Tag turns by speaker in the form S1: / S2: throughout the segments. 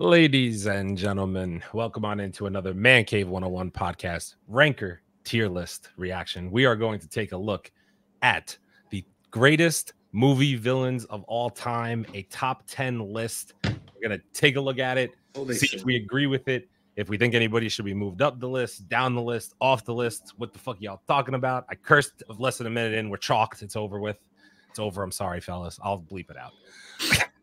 S1: Ladies and gentlemen, welcome on into another Man Cave 101 podcast ranker tier list reaction. We are going to take a look at the greatest movie villains of all time, a top 10 list. We're going to take a look at it,
S2: Holy
S1: see
S2: shit.
S1: if we agree with it, if we think anybody should be moved up the list, down the list, off the list. What the fuck y'all talking about? I cursed of less than a minute in. We're chalked. It's over with. It's over. I'm sorry, fellas. I'll bleep it out.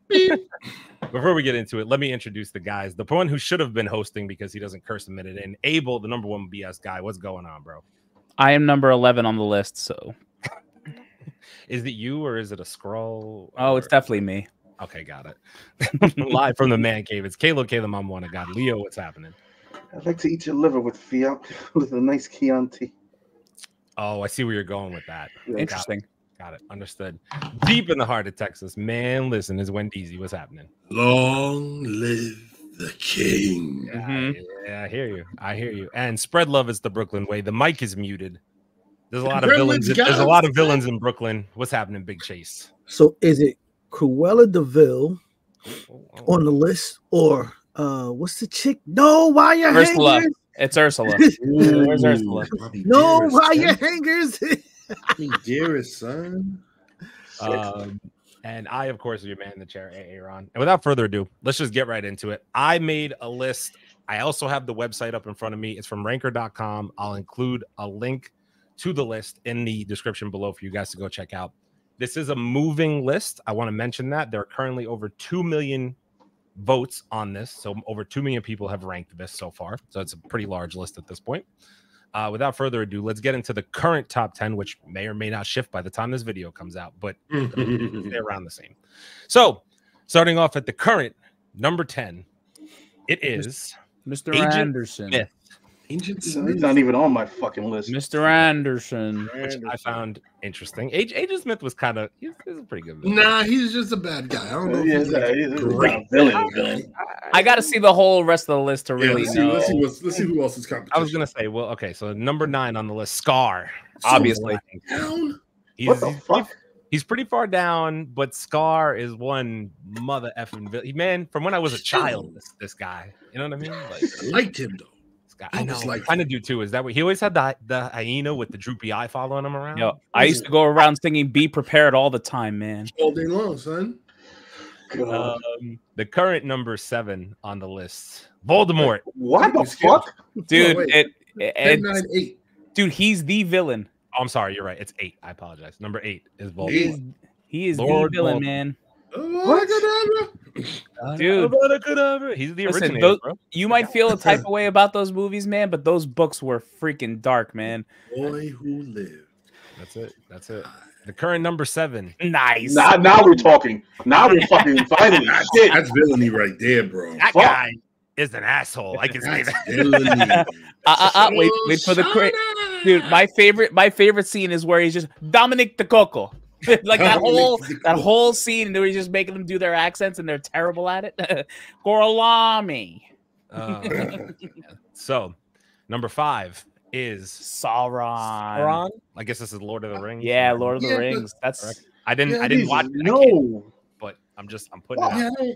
S1: Before we get into it, let me introduce the guys. The one who should have been hosting because he doesn't curse a minute, and Abel, the number one BS guy. What's going on, bro?
S3: I am number 11 on the list, so.
S1: Is it you or is it a scroll?
S3: Oh, it's definitely me.
S1: okay. Got it. Live from the man cave. It's Caleb, Caleb, Mom one. I God. Leo. What's happening?
S4: I'd like to eat your liver with fiat with a nice Chianti.
S1: Oh, I see where you're going with that.
S4: Yeah.
S1: Got it.
S3: Interesting.
S1: Got it. Understood. Deep in the heart of Texas, man. Listen, is Wendy's. What's happening?
S2: Long live the king.
S1: Yeah,
S3: Mhm.
S1: yeah, I hear you. I hear you. And spread love is the Brooklyn way. The mic is muted. There's a lot of
S2: Gremlins
S1: villains.
S2: got
S1: There's a lot of villains in Brooklyn. What's happening, Big Chase?
S5: So is it Cruella de Vil
S1: Oh, oh.
S5: on the list, or uh, what's the chick? No wire
S3: Ursula.
S5: hangers.
S3: It's Ursula.
S2: Ooh,
S3: Where's Ursula?
S5: No
S2: Dearest,
S5: wire
S2: son.
S5: hangers.
S2: Bobby Dearest, son.
S1: Um, and I, of course, am your man in the chair, Aaron. And without further ado, let's just get right into it. I made a list. I also have the website up in front of me. It's from ranker.com. I'll include a link to the list in the description below for you guys to go check out. This is a moving list. I want to mention that there are currently over 2 million votes on this. So over 2 million people have ranked this so far. So it's a pretty large list at this point. Uh, without further ado, let's get into the current top 10, which may or may not shift by the time this video comes out, but they're around the same. So, starting off at the current number 10, it is
S3: Mr.
S1: Agent
S3: Anderson.
S1: Smith.
S2: Ancient
S4: He's
S2: Smith.
S4: not even on my fucking list.
S3: Mr. Anderson.
S1: which I found interesting. Age Agent Smith was kind of he's, he's a pretty good. villain.
S2: Nah, he's just a bad guy. I don't know.
S4: Yeah,
S2: he's
S4: he's a- he's a
S2: great.
S4: villain, villain.
S3: I got to see the whole rest of the list to
S2: Yeah,
S3: really
S2: let's, see,
S3: know.
S2: let's, see what's, let's see who else is coming.
S1: I was gonna say, well, okay, so number nine on the list, Scar.
S2: So
S3: obviously.
S2: down.
S1: He's,
S4: What the
S1: he's pretty-
S4: fuck?
S1: he's pretty far down, but Scar is one mother effing villain. Man, from when I was a child, this, this guy. You know what I mean? Like
S2: I liked him though.
S1: This guy.
S2: I
S1: I know.
S2: like
S1: kind of do too. Is that what he always had the the hyena with the droopy eye following him around?
S3: Yo, I used to go around singing "Be Prepared" all the time, man.
S2: All day long, son.
S1: Um, the current number seven on the list, Voldemort.
S4: what the fuck?
S3: Dude,
S2: wait.
S3: it, it,
S2: Ten, nine, eight.
S3: dude, he's the villain.
S1: Oh, I'm sorry, you're right. It's eight. I apologize. Number eight is
S3: He
S1: Voldemort.
S3: is, he is
S1: Lord
S3: the villain,
S1: Voldemort.
S3: man. Dude.
S1: he's the
S3: Listen,
S1: originator,
S3: those-
S1: bro.
S3: You might feel a type of way about those movies, man, but those books were freaking dark, man.
S2: Boy who lived.
S1: That's it. That's it. The current number seven.
S3: Nice.
S4: Now, now we're talking. Now we're fucking finally.
S2: That's,
S4: Shit.
S2: that's villainy right there, bro.
S1: That
S4: Fuck.
S1: guy is an asshole. I can say that.
S2: villainy.
S3: Uh, uh, uh, wait, wait for the cra- dude. My favorite, my favorite scene is where he's just Dominick Decocco, like that whole that whole scene where he's just making them do their accents and they're terrible at it. Gorlami,
S1: Uh, so, number five is
S3: Sauron.
S1: Sauron. I guess this is Lord of the Rings.
S3: Yeah, Lord of the
S2: Yeah, but-
S3: Rings. That's.
S1: Correct. I didn't.
S2: Yeah,
S1: I didn't
S2: it
S1: watch.
S2: is.
S1: it. I can't,
S4: No.
S1: but I'm just. I'm putting it
S2: Yeah,
S1: out.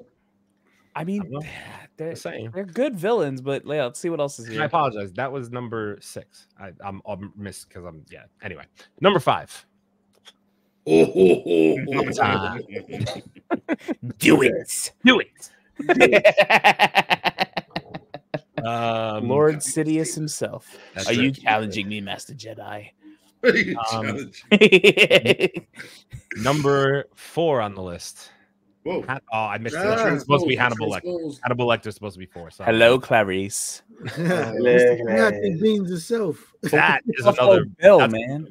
S2: I
S3: mean,
S1: I
S3: they're
S1: Just saying.
S3: they're good villains, but yeah, let's see what else is here.
S1: I apologize. That was number six. I, I'm, I'm missed because I'm. Yeah. Anyway, number five. Number time.
S3: Do it.
S1: Do it. Um,
S3: Lord Sidious himself.
S1: That's
S3: Are you
S1: it.
S3: challenging me, Master Jedi?
S1: Um, number four on the list.
S2: Whoa.
S1: Han- Oh, I missed it.
S2: Ah,
S1: It's supposed to be Hannibal Lecter.
S2: exposed.
S1: Hannibal Lecter is supposed to be four. So
S3: Hello, Clarice.
S5: Nothing beans itself.
S1: That is
S3: Buffalo
S1: another
S3: Bill,
S1: man.
S3: man.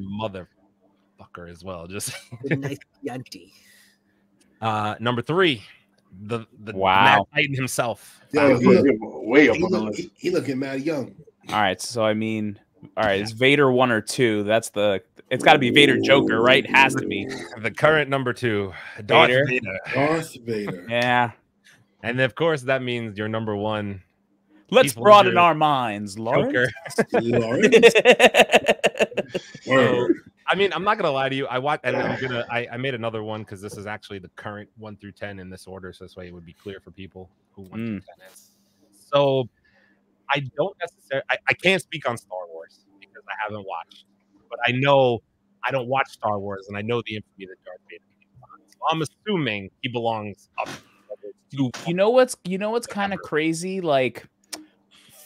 S1: Motherfucker as well. Just
S5: nice Chianti.
S1: uh, number three, the the
S3: Wow.
S1: Mad Titan himself.
S2: Yo,
S1: Uh,
S2: he look-
S4: Way up
S2: He,
S4: on the list.
S2: he, he looking mad young.
S3: All right, so I mean, all right, is Vader one or two? That's the. It's got to be Vader Joker, right? It has to be.
S1: the current number two, Darth
S3: Vader.
S1: Vader.
S2: Darth Vader.
S3: Yeah.
S1: and of course that means your number one
S3: Let's broaden our minds, Lawrence.
S1: Joker.
S2: Lawrence.
S1: So,
S2: Word.
S1: I mean, I'm not gonna lie to you. I watched, and I'm gonna. I, I made another one because this is actually the current one through ten in this order, so this way it would be clear for people who one through mm. ten is. So, I don't necessarily. I, I can't speak on Star Wars because I haven't watched, but I know I don't watch Star Wars, and I know the infamy that Darth Vader. So I'm assuming he belongs up. whether it's two-
S3: You know what's you know what's kind of crazy? Like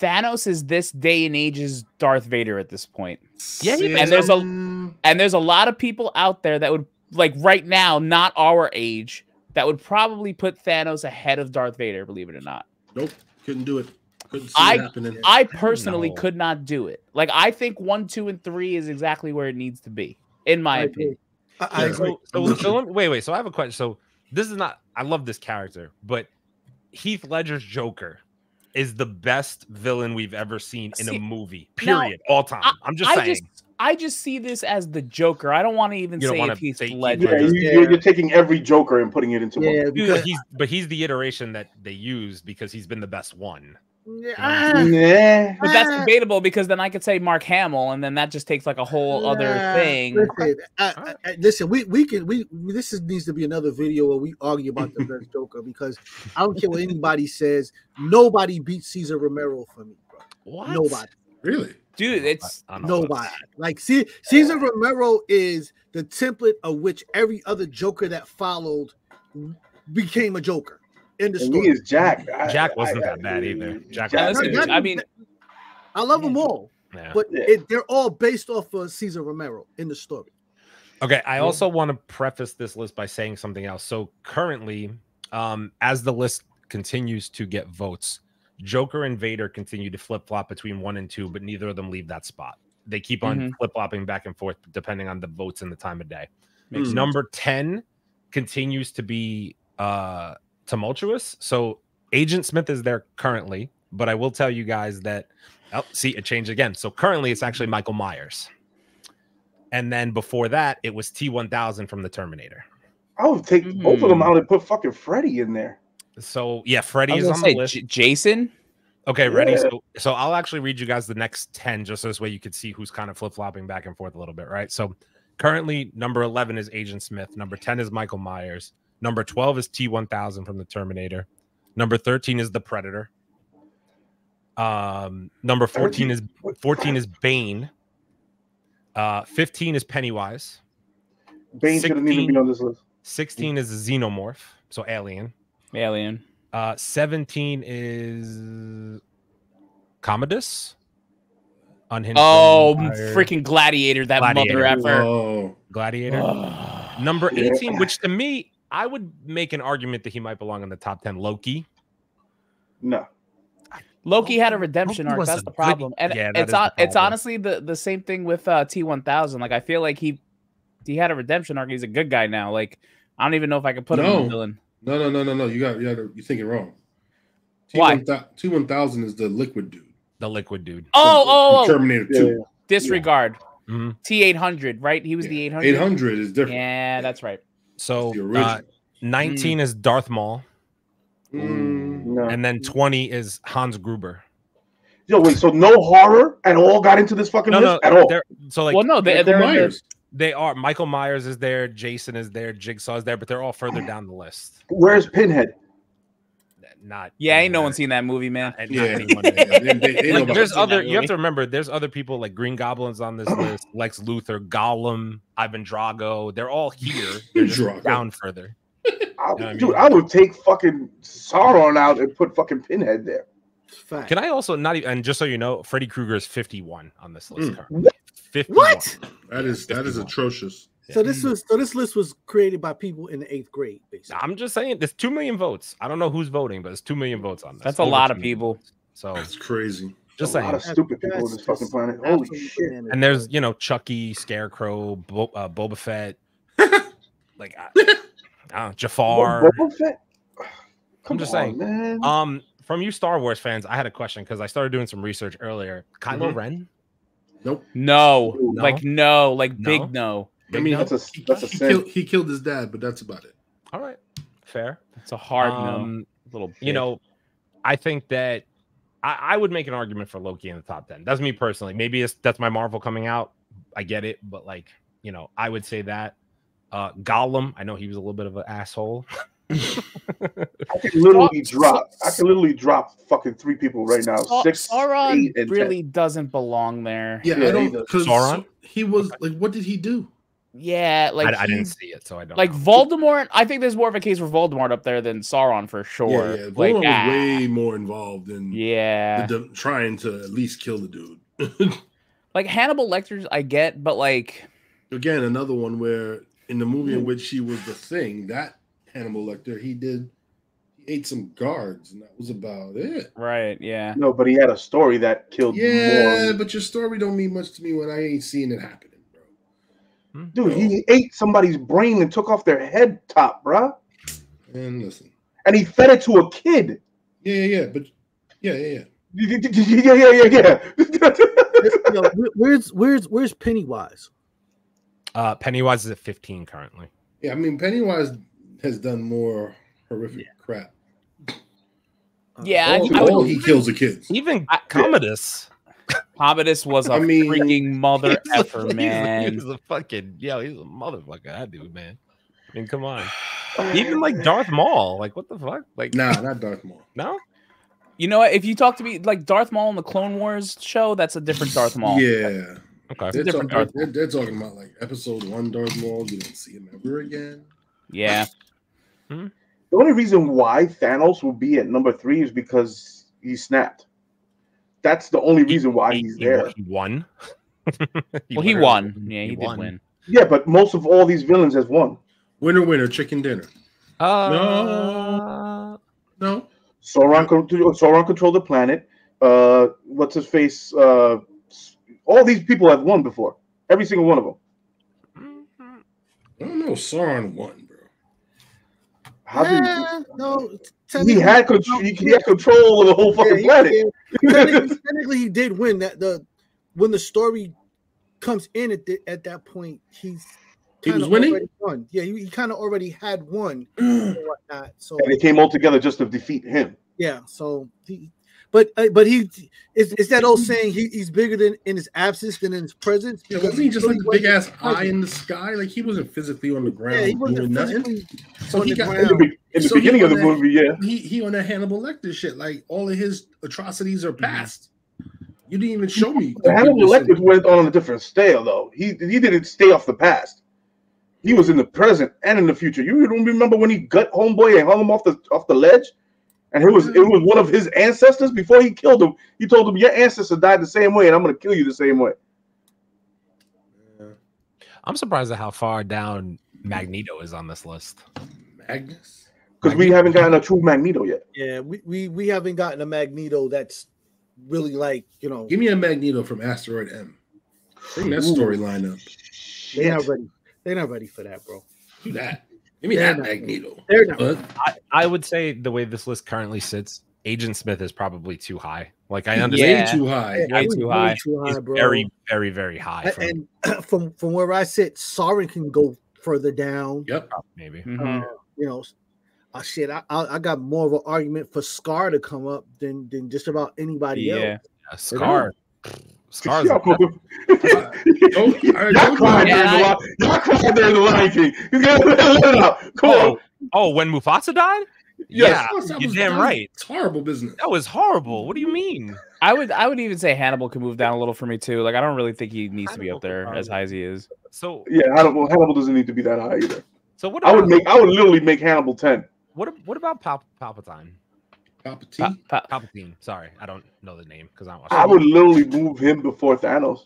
S3: Thanos is this day and age's Darth Vader at this point.
S1: Yeah, he
S3: And there's a and there's a lot of people out there that would like right now, not our age, that would probably put Thanos ahead of Darth Vader, believe it or not.
S2: nope, couldn't do it. Couldn't see
S3: I-
S2: it happening.
S3: I personally
S1: know.
S3: could not do it. Like I think one, two, and three is exactly where it needs to be, in my
S5: I
S3: opinion.
S5: I, I
S2: Yeah.
S5: agree.
S1: So, so, so let me, wait, wait. So I have a question. So this is not. I love this character, but Heath Ledger's Joker is the best villain we've ever seen in
S3: See,
S1: a movie.
S3: now,
S1: Period. all time.
S3: I-
S1: I'm just
S3: I
S1: saying.
S3: just I just see this as the Joker. I don't want to even
S1: You
S3: say if he's
S1: say Heath
S4: Yeah, you, You're, you're taking every Joker and putting it into
S5: Yeah,
S4: one.
S1: Dude,
S5: because
S1: he's but he's the iteration that they use because he's been the best one.
S5: Yeah, ah,
S4: Yeah.
S3: But that's
S5: Ah.
S3: debatable because then I could say Mark Hamill, and then that just takes like a whole other thing.
S5: Listen, I, I, I- listen, we we can we we- this is, needs to be another video where we argue about the best Joker because I don't care what anybody says. Nobody beats Cesar Romero for me, bro.
S1: What?
S5: Nobody,
S2: really?
S3: Dude, it's
S1: I don't know about
S5: nobody. Like see, Cesar Romero is the template of which every other Joker that followed became a Joker in the
S4: And he
S5: story.
S4: is Jack. I-
S1: Jack wasn't
S4: I-
S1: that bad either. Jack
S3: Yeah,
S1: was
S3: listen, I mean-
S5: I love them all,
S1: Yeah.
S5: but
S4: Yeah.
S5: it, they're all based off of Cesar Romero in the story.
S1: Okay, I also want to preface this list by saying something else. So currently, um, as the list continues to get votes, Joker and Vader continue to flip flop between one and two, but neither of them leave that spot. They keep on
S3: Mhm.
S1: flip flopping back and forth depending on the votes and the time of day.
S2: Makes sense.
S1: Number 10 continues to be uh tumultuous. So Agent Smith is there currently, but I will tell you guys that oh, see it changed again. So currently it's actually Michael Myers. And then before that, it was T1000 from the Terminator.
S4: I would take both of them
S3: Hmm.
S4: out and put fucking Freddy in there.
S1: So yeah,
S3: I
S1: Freddy is on
S3: say,
S1: the list.
S3: J- Jason.
S1: Okay, ready.
S4: Yeah.
S1: So, so I'll actually read you guys the next 10 just so this way you could see who's kind of flip flopping back and forth a little bit, right? So, currently, number 11 is Agent Smith. Number 10 is Michael Myers. Number 12 is T1000 from the Terminator. Number 13 is The Predator. Um, number 14 is 14 is Bane. Uh, 15 is Pennywise.
S4: Bane shouldn't even
S1: 16.
S4: be on this list.
S1: 16 is a Xenomorph, so Alien.
S3: Alien.
S1: Uh, 17 is Commodus. Unhinged.
S3: Oh,
S1: Vampire,
S3: freaking Gladiator! That
S1: Gladiator.
S3: mother effer.
S2: Oh,
S1: Gladiator.
S3: Ugh.
S1: Number
S4: Yeah.
S1: 18, which to me, I would make an argument that he might belong in the top 10. Loki.
S4: No.
S3: Loki had a redemption
S1: Loki
S3: arc. That's
S1: a
S3: the
S1: good-
S3: problem, and
S1: Yeah,
S3: it's
S1: is the
S3: on, it's honestly the the same thing with uh, T one thousand. Like I feel like he he had a redemption arc. He's a good guy now. Like I don't even know if I could put him in villain.
S2: no, no, no, no, no. You got, you got, you're thinking wrong.
S3: Why?
S2: T one thousand is the liquid dude.
S1: The liquid dude.
S3: Oh, oh, oh!
S2: Terminator
S4: Yeah.
S2: Two.
S3: Disregard
S1: Mhm.
S3: T eight hundred. Right? He was the eight
S2: Eight
S3: hundred.
S2: hundred is different.
S3: Yeah, that's right.
S1: So
S2: The
S1: uh,
S2: original.
S1: 19 is Darth Maul.
S2: Mm,
S4: No.
S1: And then 20 is Hans Gruber.
S4: Yo, wait, so no horror at all got into this fucking
S1: No, no,
S4: at all.
S1: so like
S3: well, no, they, they're in the-
S2: Myers.
S1: they are. Michael Myers is there, Jason is there, Jigsaw is there, but they're all further down the list.
S4: Where's Pinhead?
S1: Not
S3: yeah, ain't no
S1: anywhere.
S3: one seen that movie, man.
S1: And
S2: Yeah.
S1: not anyone.
S2: They- they- they
S1: like, there's other you have to remember there's other people like green goblins on this list lex luthor gollum ivan drago they're all here they're just down further
S4: I,
S1: know what I
S4: dude,
S1: mean?
S4: I would take fucking Sauron out and put fucking Pinhead there.
S5: Fact.
S1: can i also not even and just so you know freddy krueger is 51 on this list
S2: Mm.
S1: currently 51
S5: What?
S2: That is that is atrocious.
S5: So this was so this list was created by people in the eighth grade, basically.
S1: i'm just saying there's 2 million votes i don't know who's voting but it's 2 million votes on this
S3: That's a
S1: Over
S3: lot of people.
S1: votes. so
S2: That's crazy.
S1: just
S4: a lot of stupid people on this fucking planet. Holy shit.
S5: bananas.
S1: and there's you know chucky scarecrow Bo- uh, boba fett like I, I know, jafar
S4: Boba Fett? Come
S1: just
S4: on,
S1: saying.
S4: man.
S1: Um, from you Star Wars fans, I had a question because I started doing some research earlier. Kylo
S2: Mhm.
S1: Ren,
S2: Nope.
S3: No,
S1: No?
S3: like no, like
S1: No?
S3: big no.
S2: I mean,
S4: that's a
S2: he,
S4: that's a
S2: he killed, he killed his dad, but that's about it.
S1: all right, fair.
S3: It's a hard no.
S1: Um,
S3: Little,
S1: You know, I think that I, I would make an argument for Loki in the top ten. That's me personally. Maybe it's that's my Marvel coming out. I get it, but like you know, I would say that. Uh, Gollum, I know he was a little bit of an asshole.
S4: I can literally
S3: Sau-
S4: drop. I can literally drop fucking three people right now.
S3: Sau-
S4: Six,
S3: Sauron
S4: eight, and
S3: really doesn't belong there.
S2: Yeah,
S4: Yeah,
S2: I don't because
S1: Sauron?
S2: he was like, what did he do?
S3: Yeah, like
S1: I, I didn't see it, so I don't.
S3: like
S1: know.
S3: Voldemort. I think there's more of a case for Voldemort up there than Sauron for sure.
S2: Yeah, yeah.
S3: Like,
S2: Voldemort
S3: ah,
S2: was way more involved in
S3: yeah,
S2: the, the- trying to at least kill the dude.
S3: like Hannibal Lecter's, I get, but like,
S2: Again, another one where in the movie in which he was the thing, that Hannibal Lecter, he did he ate some guards, and that was about it.
S3: right, yeah,
S4: No, but he had a story that killed
S2: Yeah,
S4: more.
S2: but your story don't mean much to me when I ain't seeing it happening, bro.
S4: Dude, he ate somebody's brain and took off their head top, bruh.
S2: And listen,
S4: And he fed it to a kid.
S2: yeah, yeah, yeah, but yeah, yeah, yeah.
S4: Yeah, yeah, yeah, yeah.
S5: You know, where's where's where's Pennywise?
S1: uh, Pennywise is at 15 currently.
S2: Yeah, I mean, Pennywise has done more horrific crap.
S3: Yeah, I-
S2: all,
S3: I would-
S2: he kills the kids.
S1: Even
S3: I-
S1: Commodus.
S3: Commodus was a
S2: I mean-
S3: freaking mother
S1: He's a-
S3: effer,
S1: a-
S3: man.
S1: He's a fucking yo. He's a motherfucker. That dude, man. I mean, come on. Even like Darth Maul. Like, what the fuck? Like,
S2: Nah, not Darth Maul.
S1: no.
S3: You know what? If you talk to me like Darth Maul in the Clone Wars show, that's a different Darth Maul.
S2: Yeah,
S1: Okay.
S2: they're,
S3: different
S2: talking,
S3: Darth
S2: they're, they're talking about like episode one Darth Maul. You don't see him ever again.
S3: Yeah. Hmm?
S4: The only reason why Thanos will be at number three is because he snapped. That's the only reason why he's
S1: he,
S4: there.
S1: He won. He
S3: Well, he
S1: literally-
S3: won. Yeah, he, did
S1: won.
S3: win.
S4: Yeah, but most of all these villains has won.
S2: Winner, winner, chicken dinner.
S1: Uh,
S2: No,
S4: Sauron, con- Sauron controlled the planet. Uh, what's his face? Uh, all these people have won before. Every single one of them.
S2: I don't know. Sauron won, bro.
S4: How do
S5: Eh, no,
S4: he
S5: technically-
S4: had control? He, he had control of the whole
S5: Yeah,
S4: fucking
S5: he-
S4: planet.
S5: technically, technically he did win that the when the story comes in at the, at that point he's
S2: He was winning?
S5: already won. Yeah, he, he kind of already had won and whatnot. So
S4: And they came all together just to defeat him.
S5: yeah, so he, but uh, but he it's, it's that old saying he, he's bigger than in his absence than in his presence.
S2: Yeah, wasn't he just like a big ass eye in the sky? Like he wasn't physically on the ground
S5: Yeah, he
S2: doing
S5: wasn't
S2: nothing.
S5: physically
S2: So he
S5: the
S2: got-
S4: In the, be- in the
S2: So
S4: beginning of the
S2: won that-
S4: movie, yeah.
S2: He he on that Hannibal Lecter shit. Like all of his atrocities are past. You didn't even show me.
S4: The Hannibal
S2: goodness
S4: Lecter
S2: and-
S4: went on a different scale, though. He he didn't stay off the past. He was in the present and in the future. You don't remember when he gut homeboy and hung him off the off the ledge, and it was it was one of his ancestors before he killed him. He told him, "Your ancestor died the same way, and I'm gonna kill you the same way."
S1: I'm surprised at how far down Magneto is on this list.
S2: Magnus.
S4: Because we haven't gotten a true Magneto yet.
S5: Yeah, we, we we haven't gotten a Magneto that's really like you know
S2: Give me a Magneto from Asteroid M. Bring that
S4: Ooh.
S2: storyline up.
S5: they're not ready. They're not ready for that, bro.
S2: Do that. Give me
S5: Yeah,
S2: that
S5: no.
S2: Magneto.
S5: They're not.
S1: I, I would say the way this list currently sits, Agent Smith is probably too high. Like I understand
S3: Yeah.
S2: too high.
S5: Yeah,
S3: way
S5: I was
S3: too
S5: way
S3: high.
S5: too high, bro.
S1: very, very, very high. For
S5: and from from where I sit, Soren can go further down.
S2: Yep.
S1: maybe.
S3: Mhm.
S5: Uh, you know, uh, shit, I, I I got more of an argument for Scar to come up than than just about anybody
S3: Yeah.
S5: else.
S1: Yeah, Scar. Scar's
S4: Y'all Y'all cried
S3: Yeah,
S4: during the
S3: I-
S4: Lion- y'all cried during the Lion King. You gotta let it out. Come oh, on.
S1: oh, oh, when Mufasa died?
S4: Yes.
S1: Yeah, you're damn
S2: that was
S1: right.
S2: Horrible business.
S1: That was horrible. What do you mean?
S3: I would I would even say Hannibal can move down a little for me too. Like I don't really think he needs to be up there as high as he is.
S1: So,
S4: Yeah, Hannibal, Hannibal doesn't need to be that high either.
S1: so what?
S4: I would make. I would literally make Hannibal ten.
S1: what? What about Pal- Palpatine?
S2: Papa T.
S3: Pa- pa-
S1: Palpatine. Sorry, I don't know the name because I don't watch.
S4: I would literally move him before Thanos.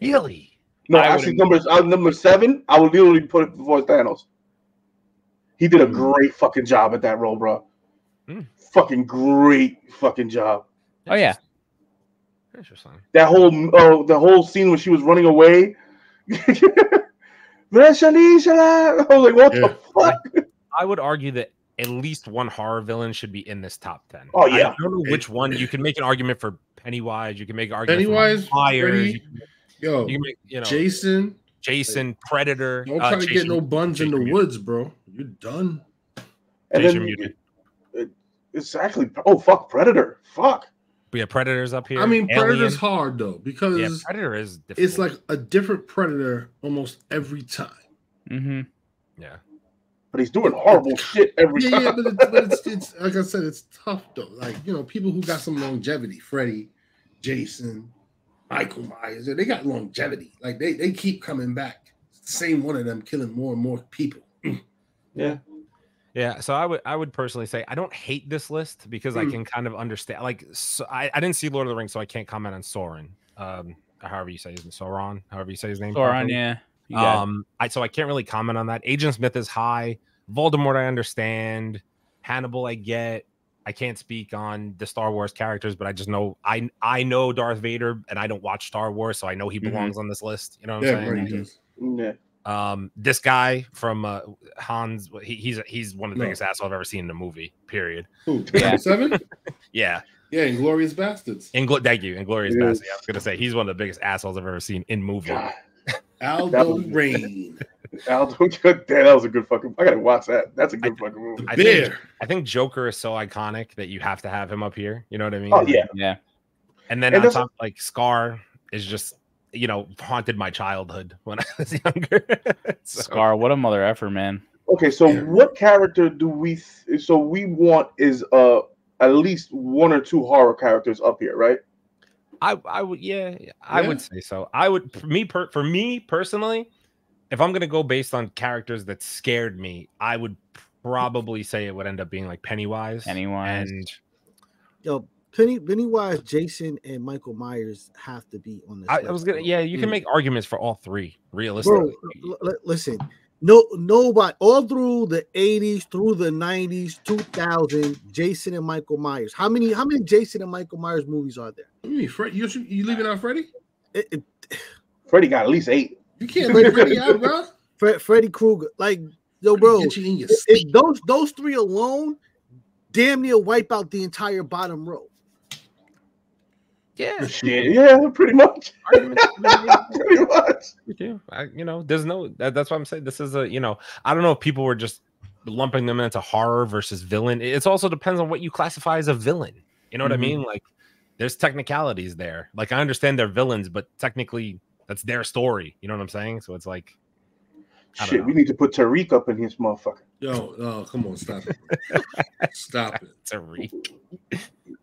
S1: really.
S4: No,
S3: I
S4: actually,
S3: wouldn't-
S4: number uh, number seven. I would literally put it before Thanos. He did a
S2: Hmm.
S4: great fucking job at that role, bro.
S1: Hmm.
S4: Fucking great fucking job.
S3: Oh yeah.
S1: Interesting.
S4: That whole oh, the whole scene when she was running away. Veshanisha. I was like, what
S2: Yeah.
S4: the fuck?
S1: I would argue that at least one horror villain should be in this top ten.
S4: Oh, yeah,
S1: I
S4: yeah.
S1: don't know which one. You can make an argument for Pennywise. You can make an argument
S2: Pennywise,
S1: for Myers.
S2: Freddy,
S1: You can,
S2: Yo,
S1: you can make, you know,
S2: Jason.
S1: Jason, Predator.
S2: Don't
S1: uh,
S2: try to get no buns in the
S1: Jason
S2: woods, bro. You're done.
S4: And
S1: Jason
S4: then
S1: Mutant.
S4: it's actually oh fuck Predator. Fuck.
S1: We have Predators up here.
S2: I mean,
S1: Alien.
S2: Predator's hard though because
S1: Yeah, Predator is. Difficult.
S2: it's like a different Predator almost every time.
S3: Mm-hmm.
S1: yeah.
S4: But he's doing horrible shit every
S2: Yeah,
S4: time.
S2: yeah, but, it's, but it's, it's like I said, it's tough though. Like you know, people who got some longevity, Freddy, Jason, Michael Myers, they got longevity. Like they they keep coming back. Same one of them killing more and more people.
S4: yeah.
S1: Yeah, so I would I would personally say I don't hate this list because I
S2: Hmm.
S1: can kind of understand. Like, so I, I didn't see Lord of the Rings, so I can't comment on Soren. Um, however you say his name, Sauron, however you say his name.
S3: Sauron,
S1: properly.
S3: yeah. You got it.
S1: Um, I so I can't really comment on that. Agent Smith is high. Voldemort, I understand. Hannibal, I get. I can't speak on the Star Wars characters, but I just know I I know Darth Vader, and I don't watch Star Wars, so I know he
S3: Mhm.
S1: belongs on this list. You know what
S2: Yeah,
S1: I'm saying?
S2: right. he does.
S4: Yeah.
S1: Um, this guy from uh, Hans, he, he's he's one of the
S2: No.
S1: biggest assholes I've ever seen in a movie. Period.
S2: Who?
S3: Yeah.
S2: Seven?
S1: Yeah,
S2: Yeah, Inglourious Basterds.
S1: Ingl- thank you, Inglourious
S4: Basterds.
S1: Bastard. I was gonna say he's one of the biggest assholes I've ever seen in movie.
S4: God.
S2: Aldo
S4: was-
S2: Raine.
S4: Aldo, damn, that was a good fucking. I gotta watch that. That's a good fucking movie.
S1: I
S2: Bear.
S1: think I think Joker is so iconic that you have to have him up here. You know what I mean?
S4: Oh yeah,
S3: yeah.
S1: And then
S4: And
S1: on
S4: that's-
S1: top, like Scar is just you know haunted my childhood when I was younger. So-
S3: Scar, what a mother effer, man.
S4: Okay, so
S2: Yeah.
S4: what character do we? Th- so we want is uh at least one or two horror characters up here, right?
S1: I I would yeah, I
S2: Yeah.
S1: would say so. I would for me per, for me personally, if I'm gonna go based on characters that scared me, I would probably say it would end up being like Pennywise.
S3: Pennywise.
S1: and
S5: Yo, Penny, Pennywise, Jason, and Michael Myers have to be on this.
S1: I, I was gonna yeah, you can
S2: Mm.
S1: make arguments for all three
S5: bro.
S1: realistically.
S5: l- l- listen, no, nobody all through the '80s, through the '90s, 2000, Jason and Michael Myers. How many? How many Jason and Michael Myers movies are there?
S2: You mean, Fred? You, you leaving out Freddy?
S5: It, it,
S4: Freddie got at least eight.
S2: You can't leave Freddy out, bro.
S5: Fre- Freddy Krueger, like yo, bro.
S2: Get you in your
S5: it- it- those those three alone, damn near wipe out the entire bottom row.
S1: Yeah,
S4: Shit, yeah, pretty much.
S1: arguments to be made.
S4: pretty much.
S1: We do. I, you know, there's no. That, that's what I'm saying. This is a. You know, I don't know if people were just lumping them into horror versus villain. It also depends on what you classify as a villain. You know what I
S3: Mhm.
S1: mean? Like, there's technicalities there. Like, I understand they're villains, but technically, that's their story. You know what I'm saying? So it's like,
S4: Shit,
S1: know.
S4: we need to put Tariq up in his motherfucker.
S2: Yo, oh, come on, stop it. stop it.
S1: it's a reek.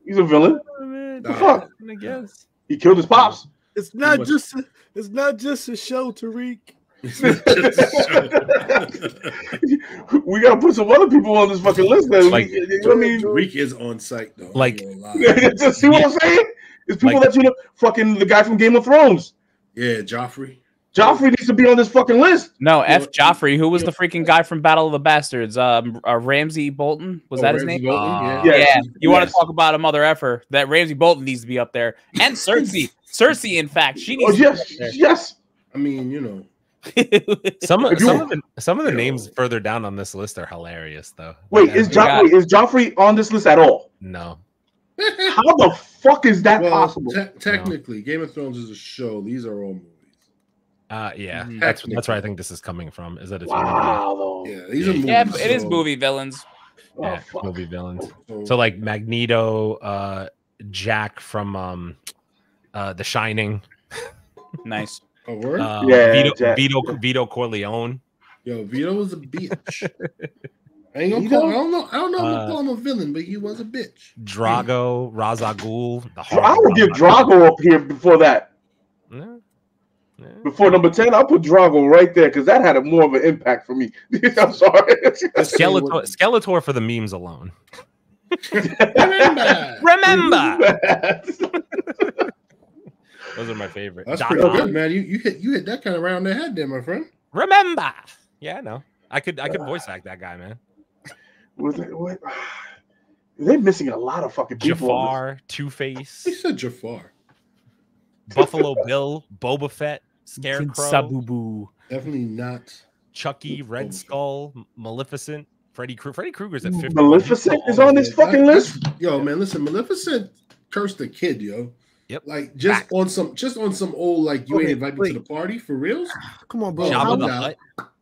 S4: He's a villain.
S2: Nah.
S4: fuck?
S1: I guess.
S4: He killed his pops.
S5: It's not
S2: much-
S5: just a, it's not just a show, Tariq.
S4: we gotta put some other people on this fucking list. Then.
S1: Like-
S4: We- you know what I mean,
S2: Reek is on site though.
S1: Like-
S2: I ain't gonna lie.
S4: Just see what I'm saying? It's people
S1: Like-
S4: that you know, fucking the guy from Game of Thrones.
S2: yeah, Joffrey.
S4: Joffrey needs to be on this fucking list.
S3: No, F. Joffrey, who was the freaking guy from Battle of the Bastards? Um, uh, Ramsay Bolton was
S2: Oh,
S3: that his
S2: Ramsay
S3: name?
S2: Bolton?
S1: Uh,
S4: Yeah.
S3: Yeah, you want to talk about a mother effer? That Ramsay Bolton needs to be up there, and Cersei. Cersei, in fact, she
S4: Oh
S3: needs
S4: yes,
S3: to
S4: yes.
S2: I mean, you know,
S3: be up there.
S1: Some of some of the some of the names
S2: know.
S1: further down on this list are hilarious though.
S4: Wait,
S1: Like,
S4: is
S1: I-
S3: got-
S4: Joffrey is Joffrey on this list at all?
S1: no.
S4: How the fuck is that
S2: well,
S4: possible?
S2: te- technically, Game of Thrones is a show. These are all movies.
S1: Uh, yeah,
S3: Mhm.
S1: that's that's where I think this is coming from. Is that it's
S4: wow, though.
S2: Yeah, these are movies.
S3: yeah, but it is
S2: so-
S3: movie villains.
S4: Oh,
S1: yeah,
S4: fuck.
S1: movie villains.
S2: So,
S1: So like Magneto, uh, Jack from um, uh, The Shining,
S3: Nice.
S2: a word.
S1: uh,
S4: Yeah,
S1: Vito,
S4: Jack.
S1: Vito Vito Corleone.
S2: Yo, Vito was a bitch. I ain't gonna
S4: Vito?
S2: call. I don't know. I don't know if
S1: Uh,
S2: I call him a villain, but he was a bitch.
S1: Drago, Ra's al Ghul, the
S4: I would give Drago up here before that.
S1: Yeah. Yeah.
S4: Before number 10, I'll put Drago right there because that had a more of an impact for me. I'm sorry.
S1: Skeletor, Skeletor for the memes alone.
S2: Remember,
S1: Remember, those are my favorite.
S2: that's pretty good, man. You you hit you hit that kind of round the head there, my friend.
S1: Remember, yeah, no, I could I could uh, voice act that guy, man.
S4: Was it- what- They're missing a lot of fucking people.
S1: Jafar, Two Face,
S2: He said Jafar.
S1: Buffalo Bill, Boba Fett, Scarecrow,
S3: Sabubu.
S2: Definitely not.
S1: Chucky, Red
S2: Boba
S1: Skull, Maleficent, Freddy Krueger. Freddy Krueger's at
S4: this.
S1: 50.
S4: Maleficent is oh, on this fucking list.
S2: Yo, man, listen, Maleficent cursed the kid, yo.
S1: Yep.
S2: Like just
S1: Fact.
S2: on some, just on some old, like you
S5: Okay,
S2: ain't invited me to the party for reals.
S5: Come on, bro.
S1: Jabba
S5: How,
S1: the
S2: no.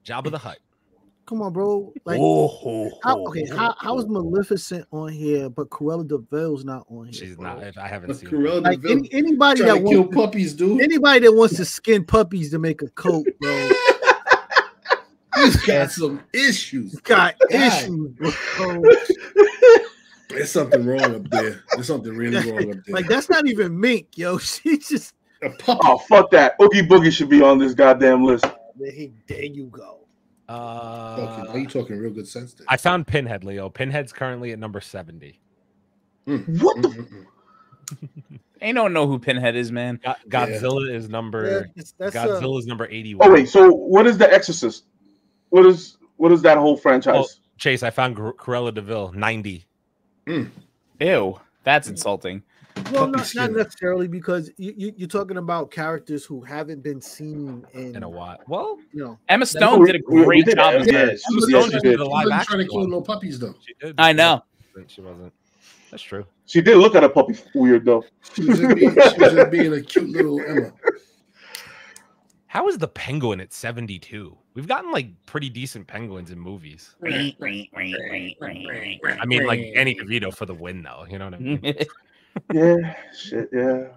S1: Jabba the Hutt.
S5: Come on, bro. Like,
S3: Oh,
S5: how, okay, how, how is Maleficent on here, but Cruella de Vil's not on here?
S1: She's
S5: bro?
S1: not. I haven't
S2: But
S1: seen. it.
S2: Cruella
S5: Like
S2: de Vil
S5: any, anybody
S2: trying
S5: that
S2: to kill
S5: wants
S2: puppies, dude.
S5: anybody that wants to skin puppies to make a coat, bro,
S2: He's got some issues.
S5: got
S2: God.
S5: issues, bro.
S2: There's something wrong up there. There's something really wrong up there.
S5: Like that's not even mink, yo. She just
S2: a puppy.
S4: Oh fuck that! Oogie Boogie should be on this goddamn list.
S5: hey, there you go.
S2: Talking,
S1: Uh,
S2: are you talking real good sense there?
S1: I found Pinhead, Leo. Pinhead's currently at number seventy.
S4: What the?
S2: Mm-mm-mm.
S3: Ain't no one know who Pinhead is, man.
S1: Go- Godzilla is number.
S5: Yeah, it's- that's uh,
S1: Godzilla is number eighty-one.
S4: Oh wait, so what is the Exorcist? What is what is that whole franchise?
S1: Chase, I found Gr- Cruella de Vil ninety.
S3: Ew, that's insulting.
S5: Well, not, not necessarily because you, you you're talking about characters who haven't been seen in,
S1: in a while. Well,
S5: you know.
S3: Emma Stone did a
S4: We- we
S3: great
S4: did
S3: job.
S4: that, yeah. She-
S1: Emma
S4: yes,
S1: Stone
S4: she
S1: just
S4: did.
S1: did a
S2: She
S1: live
S2: wasn't
S1: action
S2: trying to kill no puppies though.
S1: She did.
S3: I know.
S1: She wasn't. That's true.
S4: She did look at a puppy weird though.
S2: She was just being, she was just being a cute little Emma.
S1: How is the penguin at 72? We've gotten like pretty decent penguins in movies. I mean, like any DeVito for the win, though. You know what I mean?
S4: Yeah, shit, yeah.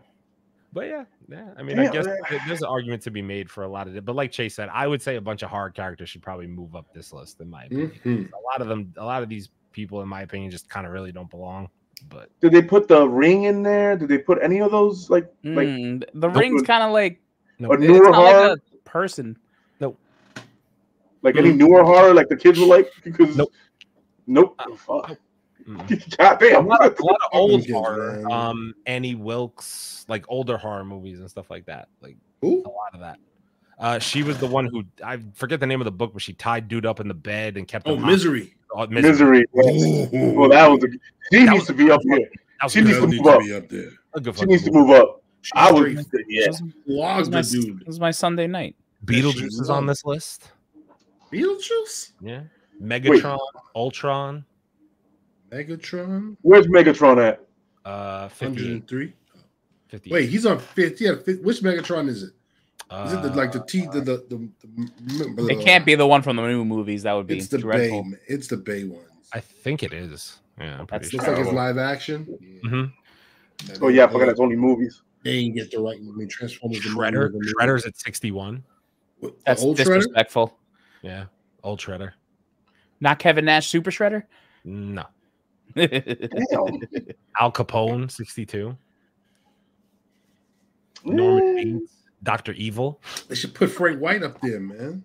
S1: But yeah, yeah. I mean, I guess
S4: man.
S1: there's an argument to be made for a lot of it. But like Chase said, I would say a bunch of hard characters should probably move up this list, in my opinion.
S2: Mhm.
S1: A lot of them, a lot of these people, in my opinion, just kind of really don't belong. But
S4: Did they put the ring in there? Did they put any of those like like
S3: Mm, the ring's kind of like
S1: no,
S4: a
S3: it's
S4: newer
S3: not like
S4: horror?
S3: a person.
S4: like any newer horror like the kids would like? Because
S1: Nope.
S4: Nope.
S1: Uh,
S4: Fuck. God
S1: a lot of, a lot of old horror, um, Annie Wilkes, like older horror movies and stuff like that. Like
S2: Who?
S1: a lot of that. Uh, she was the one who I forget the name of the book, but she tied dude up in the bed and kept
S2: Oh,
S1: him
S2: misery.
S1: Oh,
S4: Misery. yes. Well, that was a, she
S1: That
S4: needs
S1: was
S4: to be up
S1: a-
S4: here. She
S1: a
S4: needs to move up.
S2: be up there.
S1: a good
S4: She
S1: fucking
S4: needs to move up.
S2: She
S4: I would
S2: straight
S4: yeah.
S3: This,
S2: flogged
S3: my,
S2: the dude.
S3: this is my Sunday night.
S1: Beetlejuice is on this list.
S2: Beetlejuice?
S1: Yeah, Megatron, Ultron,
S2: Megatron?
S4: Where's Megatron at?
S1: uh, 58,
S2: 103?
S1: 58.
S2: Wait, he's on fifth. Yeah, fifth. which Megatron is it? Is it the, like the
S1: Uh,
S2: T the the, the, the, the
S3: It can't be the one from the new movies. That would be
S2: it's the
S3: dreadful.
S2: Bay it's the Bay ones.
S1: I think it is. Yeah, I'm pretty
S3: That's
S2: Looks
S1: sure.
S2: like it's live action. Yeah.
S1: Mhm.
S4: Oh yeah, I forgot it's only movies.
S2: They didn't get the right I mean Transformers the movie
S1: Shredder.
S2: was
S1: Shredder's at 61.
S2: movie.
S3: That's
S2: old Shredder?
S3: disrespectful.
S1: Yeah, old Shredder.
S3: Not Kevin Nash, Super Shredder.
S1: No,
S4: Damn.
S1: Al Capone, 62. Norman Bates, Doctor Evil,
S2: They should put Frank White up there, man.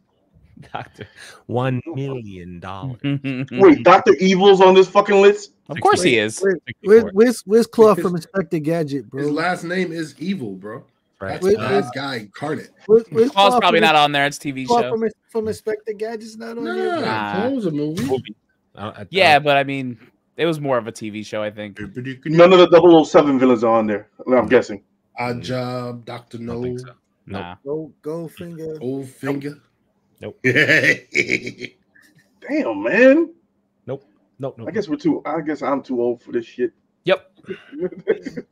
S1: Doctor One Million Dollars.
S4: Wait, Doctor Evil's on this fucking list?
S3: of course he is.
S5: Where,
S1: 64.
S5: where, where's where's Claw from Inspector Gadget, bro?
S2: His last name is Evil, bro.
S1: Right.
S2: That's
S5: Wait,
S2: bad guy incarnate.
S5: Where's, where's
S3: Claw's
S5: Claw
S3: probably
S5: from,
S3: not on there. It's TV
S5: Claw
S3: show.
S5: from, from Inspector Gadget's not on
S2: Nah,
S5: there.
S3: Nah.
S2: Claw was a movie.
S1: Movie. Uh,
S3: Yeah,
S1: uh,
S3: but I mean, it was more of a TV show. I think.
S4: None of the 007 villains are on there. I'm guessing.
S2: Oddjob, Doctor
S1: I
S2: No,
S1: don't so.
S3: Nah.
S5: Go Goldfinger.
S2: Old Finger.
S1: Nope.
S2: Nope.
S4: Damn, man.
S1: Nope. Nope. Nope.
S4: I guess we're too. I guess I'm too old for this shit.
S1: Yep.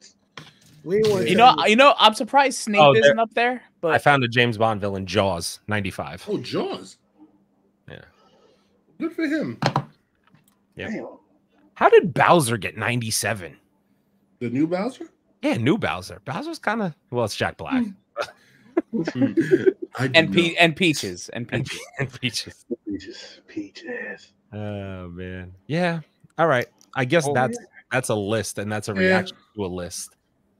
S5: We ain't want
S3: You know, you know, I'm surprised Snape
S1: Oh, there-
S3: isn't up there. But I
S1: found a James Bond villain, Jaws, 95.
S2: oh, Jaws.
S1: Yeah.
S2: Good for him.
S1: Yeah.
S4: Damn.
S1: How did Bowser get 97?
S2: The new Bowser?
S1: Yeah, new Bowser. Bowser's kind of well, it's Jack Black
S2: hmm. I
S3: and. Pe- and Peaches and
S1: and,
S3: Peaches.
S1: and Peaches.
S4: Peaches. Peaches.
S1: Oh man, yeah. All right, I guess
S4: Oh,
S1: that's that's a list, and that's a
S2: Yeah.
S1: reaction to a list.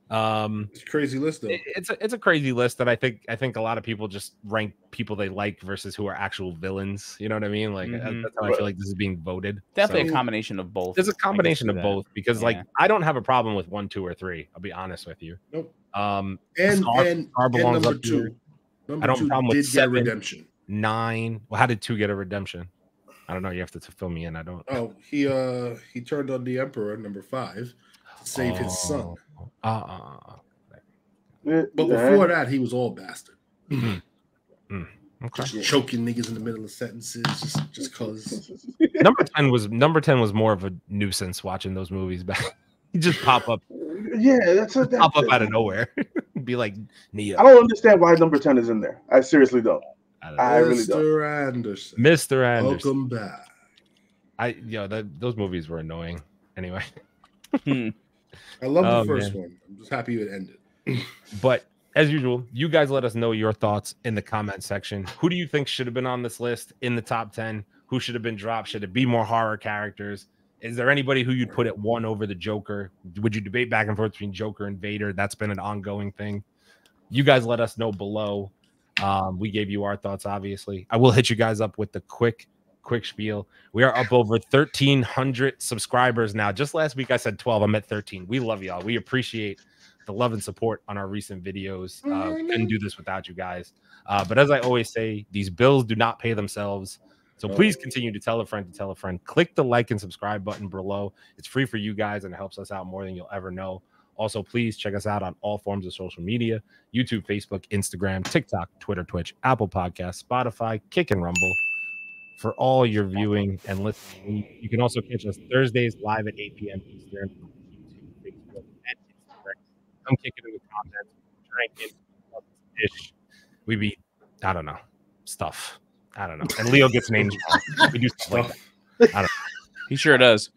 S1: Um,
S2: It's a crazy list though.
S1: it- it's a it's a crazy list, that I think I think a lot of people just rank people they like versus who are actual villains. You know what I mean? Like that-
S3: Mhm.
S1: that's how I feel like this is being voted.
S3: Definitely
S1: So-
S3: a combination of both.
S1: There's a combination of both because, like, I don't have a problem with one, two, or three. I'll be honest with you.
S2: Nope.
S1: Um,
S2: And
S1: Scar-
S2: and,
S1: Scar
S2: and number
S1: up
S2: two. Number
S1: I don't have a
S2: two
S1: problem with seven.
S2: redemption.
S1: nine. Well, how did two get a redemption? I don't know. You have to, to fill me in. I don't.
S2: Oh, he uh he turned on the Emperor, number five, to save his son.
S1: Uh, uh, uh,
S2: But before that, he was all bastard.
S1: okay.
S2: Just choking niggas in the middle of sentences, just just cause.
S1: number ten was number ten was more of a nuisance watching those movies back. he just pop up,
S4: Yeah, that's what that's
S1: pop up out of nowhere, be like Neo.
S4: I don't understand why number ten is in there. I seriously don't.
S1: I don't.
S4: I really don't.
S2: Mr. Anderson.
S1: Mr. Anderson.
S2: Welcome back.
S1: I yo, that those movies were annoying. Anyway,
S3: Hmm.
S2: I love
S1: Oh,
S2: the first
S1: man.
S2: one. I'm just happy it ended.
S1: but as usual, you guys let us know your thoughts in the comment section. Who do you think should have been on this list in the top 10? Who should have been dropped? Should it be more horror characters? Is there anybody who you'd put at one over the Joker? Would you debate back and forth between Joker and Vader? That's been an ongoing thing. You guys let us know below. Um, we gave you our thoughts, obviously. I will hit you guys up with the quick, quick spiel. We are up over 1,300 subscribers now. Just last week, I said 12. I'm at 13. We love y'all. We appreciate the love and support on our recent videos. Uh, we couldn't do this without you guys. Uh, but as I always say, these bills do not pay themselves. So please continue to tell a friend to tell a friend. Click the like and subscribe button below. It's free for you guys and it helps us out more than you'll ever know. Also, please check us out on all forms of social media YouTube, Facebook, Instagram, TikTok, Twitter, Twitch, Apple Podcasts, Spotify, Kick and Rumble for all your viewing and listening. You can also catch us Thursdays live at 8 p.m. Eastern on YouTube, Facebook, and Instagram. Come kick it in the comments, drinking, ish. We be, I don't know, stuff. I don't know. And Leo gets names wrong. We do stuff like that.
S3: He sure does.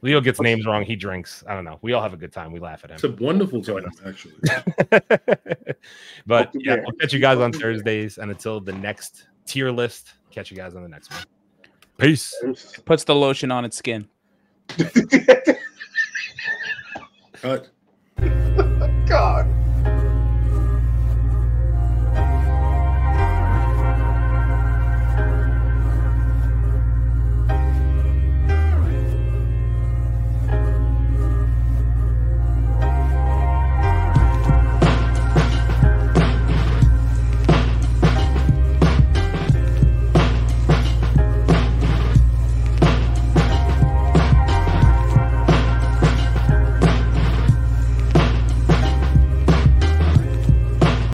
S1: Leo gets names wrong. He drinks. I don't know. We all have a good time. We laugh at him.
S2: It's a wonderful time, actually.
S1: but yeah,
S4: yeah.
S1: we'll catch you guys on Thursdays. And until the next tier list. Catch you guys on the next one. Peace.
S3: It puts the lotion on its skin.
S2: Cut. God.